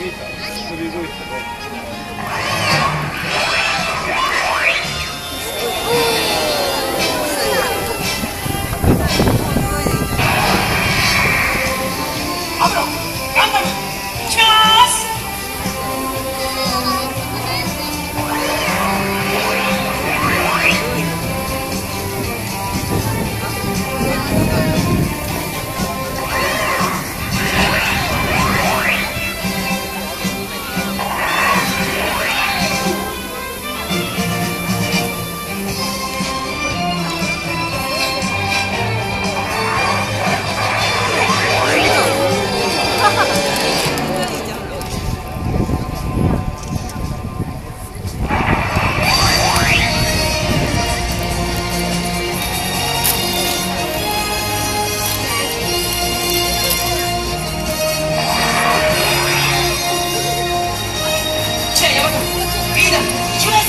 見えた。いてたね。我们是。的